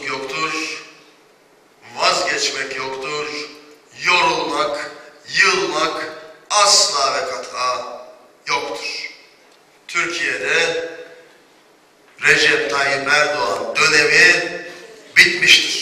umutsuzluk yoktur, vazgeçmek yoktur, yorulmak, yılmak asla ve kat'a yoktur. Türkiye'de Recep Tayyip Erdoğan dönemi bitmiştir.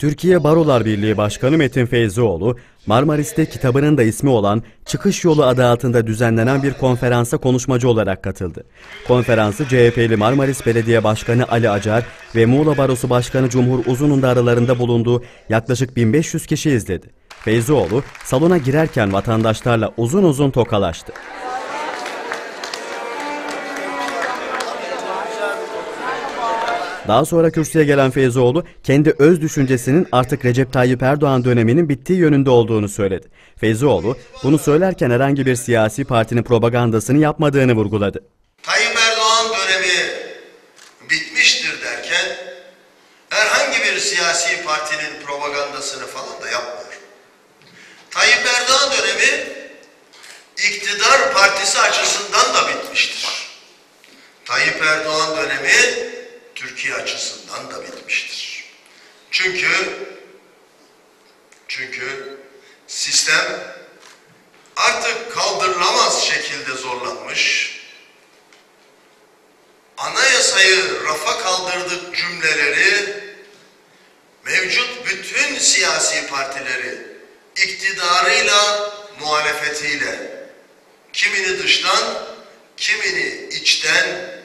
Türkiye Barolar Birliği Başkanı Metin Feyzioğlu, Marmaris'te kitabının da ismi olan Çıkış Yolu adı altında düzenlenen bir konferansa konuşmacı olarak katıldı. Konferansı CHP'li Marmaris Belediye Başkanı Ali Acar ve Muğla Barosu Başkanı Cumhur Uzun'un da aralarında bulunduğu yaklaşık 1500 kişi izledi. Feyzioğlu salona girerken vatandaşlarla uzun uzun tokalaştı. Daha sonra kürsüye gelen Feyzoğlu kendi öz düşüncesinin artık Recep Tayyip Erdoğan döneminin bittiği yönünde olduğunu söyledi. Feyzoğlu bunu söylerken herhangi bir siyasi partinin propagandasını yapmadığını vurguladı. Tayyip Erdoğan dönemi bitmiştir derken herhangi bir siyasi partinin propagandasını falan da yapmıyor. Tayyip Erdoğan dönemi iktidar partisi açısından da bitmiştir. Tayyip Erdoğan dönemi Türkiye açısından da bitmiştir. Çünkü çünkü sistem artık kaldırılamaz şekilde zorlanmış. Anayasayı rafa kaldırdık cümleleri mevcut bütün siyasi partileri iktidarıyla muhalefetiyle kimini dıştan kimini içten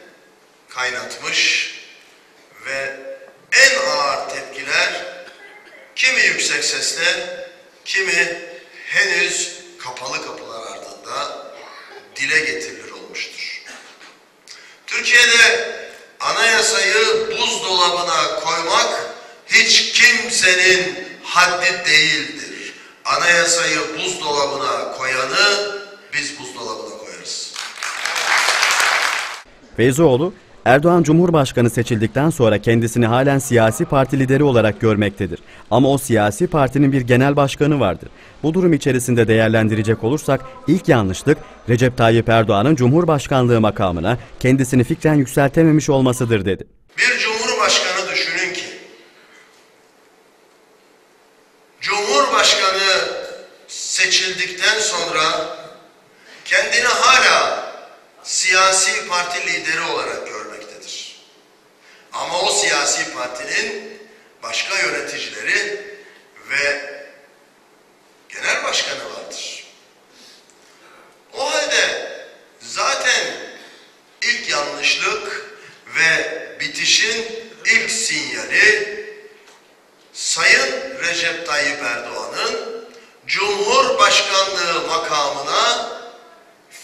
kaynatmış ve en ağır tepkiler kimi yüksek sesle, kimi henüz kapalı kapılar ardında dile getirilir olmuştur. Türkiye'de anayasayı buzdolabına koymak hiç kimsenin haddi değildir. Anayasayı buzdolabına koyanı biz buzdolabına koyarız. Feyzoğlu, Erdoğan Cumhurbaşkanı seçildikten sonra kendisini halen siyasi parti lideri olarak görmektedir. Ama o siyasi partinin bir genel başkanı vardır. Bu durum içerisinde değerlendirecek olursak ilk yanlışlık Recep Tayyip Erdoğan'ın Cumhurbaşkanlığı makamına kendisini fikren yükseltememiş olmasıdır dedi. Bir cumhurbaşkanı düşünün ki Cumhurbaşkanı seçildikten sonra kendini hala siyasi parti lideri olarak görmektedir. Siyasi partinin başka yöneticileri ve genel başkanı vardır. O halde zaten ilk yanlışlık ve bitişin ilk sinyali Sayın Recep Tayyip Erdoğan'ın Cumhurbaşkanlığı makamına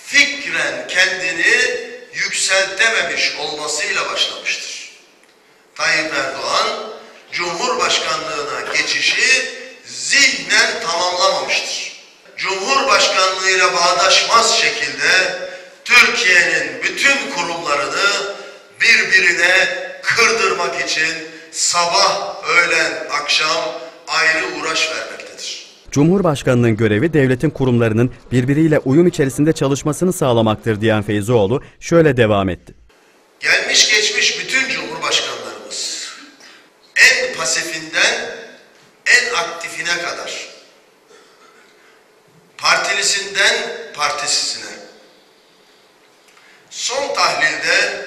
fikren kendini yükseltememiş olmasıyla başlamıştır. Tayyip Erdoğan Cumhurbaşkanlığına geçişi zihnen tamamlamamıştır. Cumhurbaşkanlığıyla bağdaşmaz şekilde Türkiye'nin bütün kurumlarını birbirine kırdırmak için sabah, öğlen, akşam ayrı uğraş vermektedir. Cumhurbaşkanının görevi devletin kurumlarının birbiriyle uyum içerisinde çalışmasını sağlamaktır diyen Feyzoğlu şöyle devam etti. Gelmiş geçmiş bütün cumhurbaşkanlarımız pasifinden en aktifine kadar partilisinden partisizine son tahlilde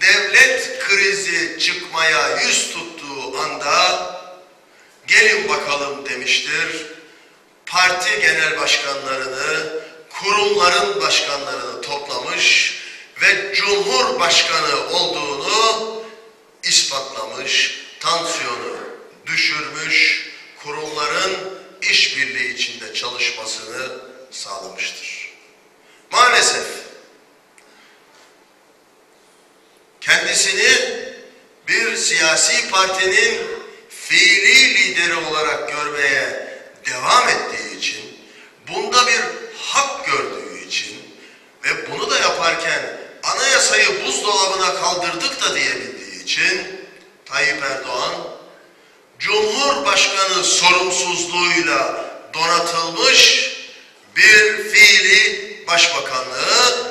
devlet krizi çıkmaya yüz tuttuğu anda gelin bakalım demiştir. Parti genel başkanlarını, kurumların başkanlarını toplamış ve cumhurbaşkanı olduğunu ispatlamış, tansiyonu düşürmüş, kurumların işbirliği içinde çalışmasını sağlamıştır. Maalesef kendisini bir siyasi partinin fiili lideri olarak görmeye devam ettiği için, bunda bir hak gördüğü için ve bunu da yaparken anayasayı buzdolabına kaldırdık da diyebildiği için Tayyip Erdoğan Cumhurbaşkanı sorumsuzluğuyla donatılmış bir fiili başbakanlığı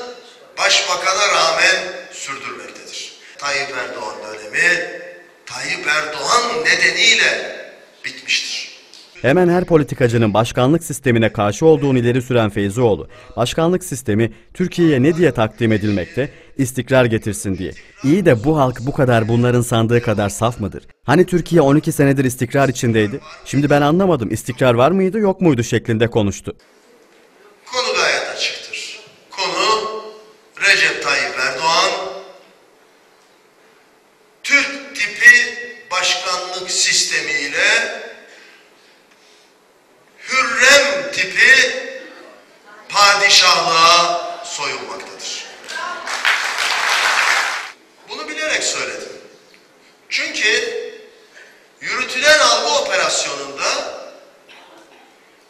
başbakana rağmen sürdürmektedir. Tayyip Erdoğan dönemi Tayyip Erdoğan nedeniyle bitmiştir. Hemen her politikacının başkanlık sistemine karşı olduğunu ileri süren Feyzioğlu, başkanlık sistemi Türkiye'ye ne diye takdim edilmekte? İstikrar getirsin diye. İyi de bu halk bu kadar bunların sandığı kadar saf mıdır? Hani Türkiye 12 senedir istikrar içindeydi? Şimdi ben anlamadım istikrar var mıydı yok muydu şeklinde konuştu. Konu gayet açıktır. Konu Recep Tayyip Erdoğan Türk tipi başkanlık sistemiyle Hürrem tipi padişahlığa soyulmaktadır. Bunu bilerek söyledim. Çünkü yürütülen algı operasyonunda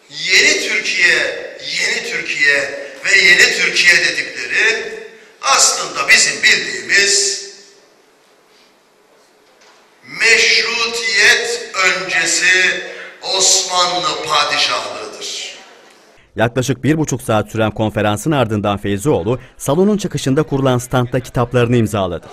yeni Türkiye, yeni Türkiye ve yeni Türkiye dedikleri Yaklaşık bir buçuk saat süren konferansın ardından Feyzioğlu, salonun çıkışında kurulan standta kitaplarını imzaladı.